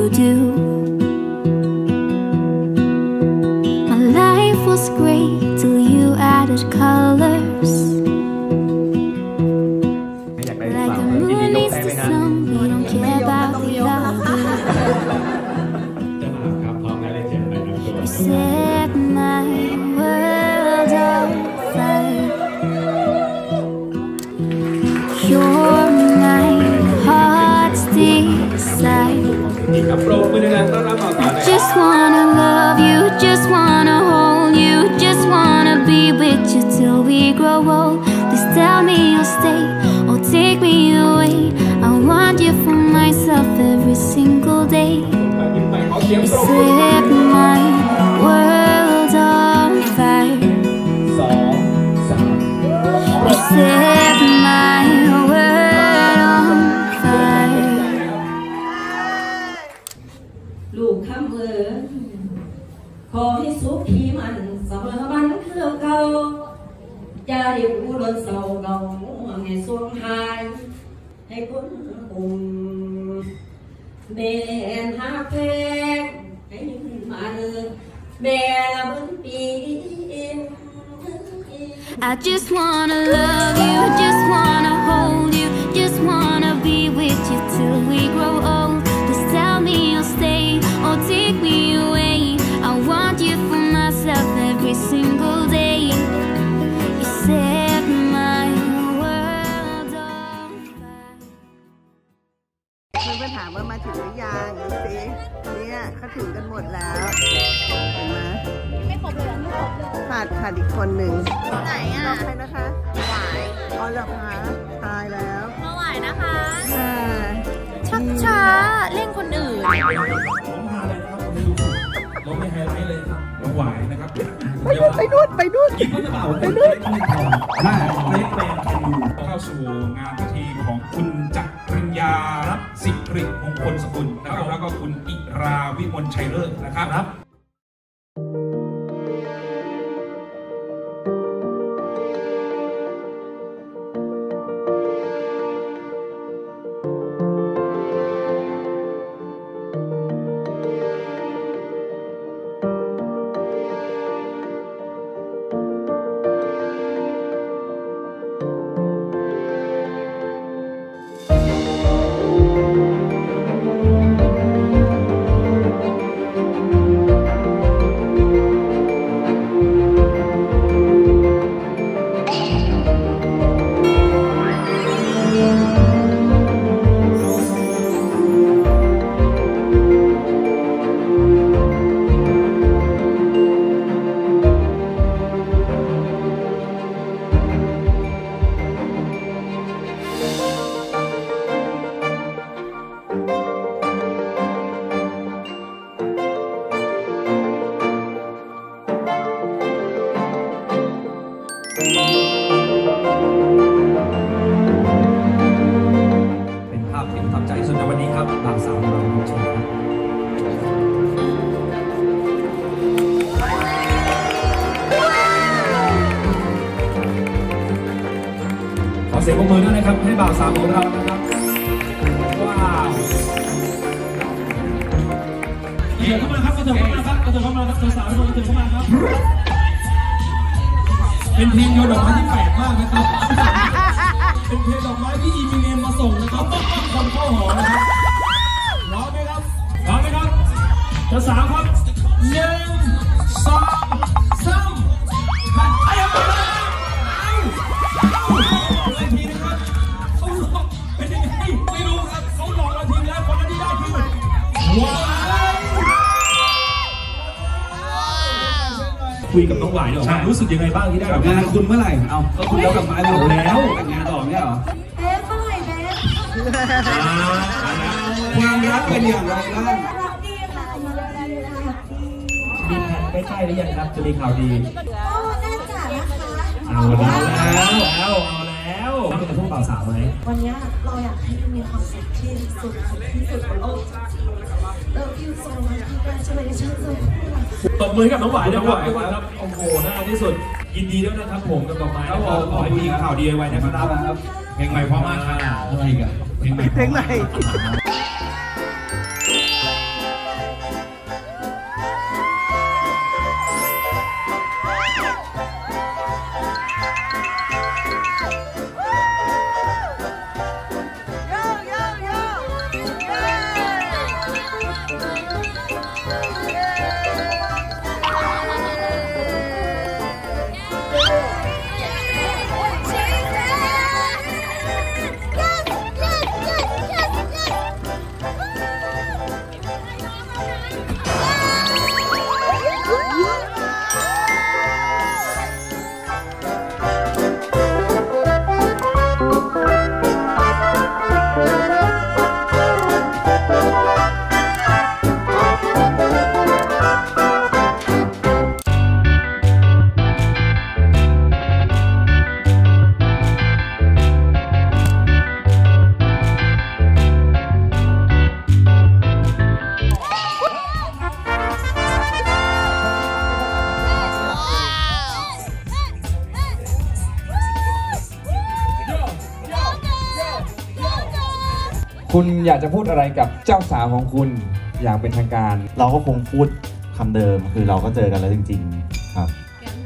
you do. Just wanna love you, just wanna I just wanna love you, just wanna hold you, just wanna be with you till we grow old. Just tell me you'll stay or take me away. I want you for myself every single day. You set my world on fire. เพื่อนๆถามว่ามาถึงหรือยังดูสิเนี่ยเขาถึงกันหมดแล้ว ขาดขาดอีกคนหนึ่งไหนอะใครนะคะหวายอ๋อเหรอคะตายแล้วมาไหวนะคะค่ะชักช้าเร่งคนอื่นผมพาเลยนะครับผมไม่รู้เราไม่ไฮไลท์เลยครับเราหวายนะครับไปนู่นไปนู่นไปนู่นยิ้มก็จะเบาไปด้วยได้เล็กแมนแคนดูเข้าสู่งานพิธีของคุณจักริญญาสิริมงคลสกุลนะครับแล้วก็คุณอิราวิมลชัยเลิศนะครับาวของเรานะครับว้าวเดี๋ยวเข้ามาครับกระเถิบเข้ามาครับกระเถิบเข้ามาครับสาวๆทุกคนกระเถิบเข้ามาครับ เป็นเพลงโยนดอกไม้ที่แปลกมากนะครับ เป็นเพลงดอกไม้ที่อีมีเนมมาส่งนะครับคนเข้าหอนะครับพร้อมไหมครับพร้อมไหมครับจะสามครับหนึ่ง คุยกับน้องหวายหน่อยว่ารู้สึกยังไงบ้างที่ได้แบบงานคุณเมื่อไหร่ เอาก็คุณแล้วกลับมาอยู่แล้วแต่งงานต่อเนี่ยเหรอเอ๊ะเมื่อไหร่เบสความรักเป็นอย่างไรบ้างรักดีค่ะมาแล้วได้เลยค่ะมีแผนใกล้ๆหรือยังครับจะมีข่าวดีก็น่าจะนะคะเอาแล้วเอาแล้วเอาแล้วเป็นพวกบ่าวสาวไหมวันเนี้ยเราอยากให้มีความสุขที่สุดที่สุดบนโลกจริงๆ Love you so much congratulations เลย ตบมือให้กับน้องหวายด้วยครับทุกคนครับ โอ้โหน่ารักที่สุด ยินดีด้วยนะครับผมกับดอกไม้นะครับขอให้มีข่าวดีไว้นะครับ เพลงใหม่เพราะมากครับอะไรกันเพลงใหม่ คุณอยากจะพูดอะไรกับเจ้าสาวของคุณอย่างเป็นทางการ เราก็คงพูดคำเดิมคือเราก็เจอกันแล้วจริง ๆ ครับ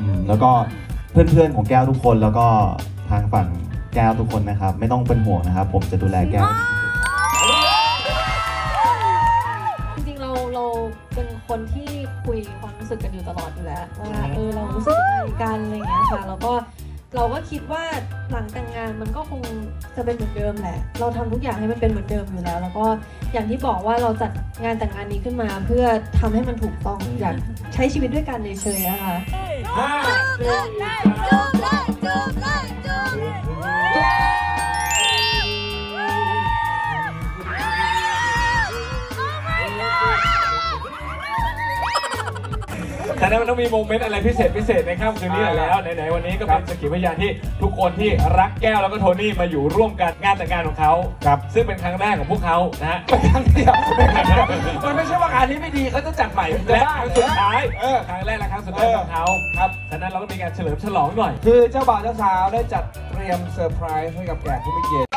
อืมแล้วก็เพื่อนๆของแก้วทุกคนแล้วก็ทางฝั่งแก้วทุกคนนะครับ ไม่ต้องเป็นห่วงนะครับ ผมจะดูแลแก้ว จริงๆเราเราเป็นคนที่คุยความรู้สึกกันอยู่ตลอดอยู่แล้วว่าเออเรารู้สึกยังไงกันอะไรอย่างเงี้ยค่ะแล้วก็ เราก็คิดว่าหลังแต่งงานมันก็คงจะเป็นเหมือนเดิมแหละ เราทำทุกอย่างให้มันเป็นเหมือนเดิมอยู่แล้ว แล้วก็อย่างที่บอกว่าเราจัดงานแต่งงานนี้ขึ้นมา เพื่อทำให้มันถูกต้องอยากใช้ชีวิตด้วยกันเฉยๆอะค่ะ แต่นั้นมันต้องมีโมเมนต์อะไรพิเศษพิเศษในค่ำคืนนี้หน่อยแล้วไหนๆวันนี้ก็เป็นสกขีพยานที่ทุกคนที่รักแก้วแล้วก็โทนี่มาอยู่ร่วมกันงานแต่งงานของเขาครับ ซึ่งเป็นครั้งแรกของพวกเขานะฮะเป็นครั้งเดียวมันไม่ใช่ว่างานนี้ไม่ดีเขาจะจัดใหม่และครั้งสุดท้ายครั้งแรกและครั้งสุดท้ายของเขาครับฉะนั้นเราก็มีการเฉลิมฉลองหน่อย คือเจ้าบ่าวเจ้าสาวได้จัดเตรียมเซอร์ไพรส์ให้กับแขกผู้มีเกียรติ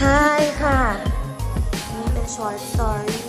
ใช่ค่ะนี่เป็น short story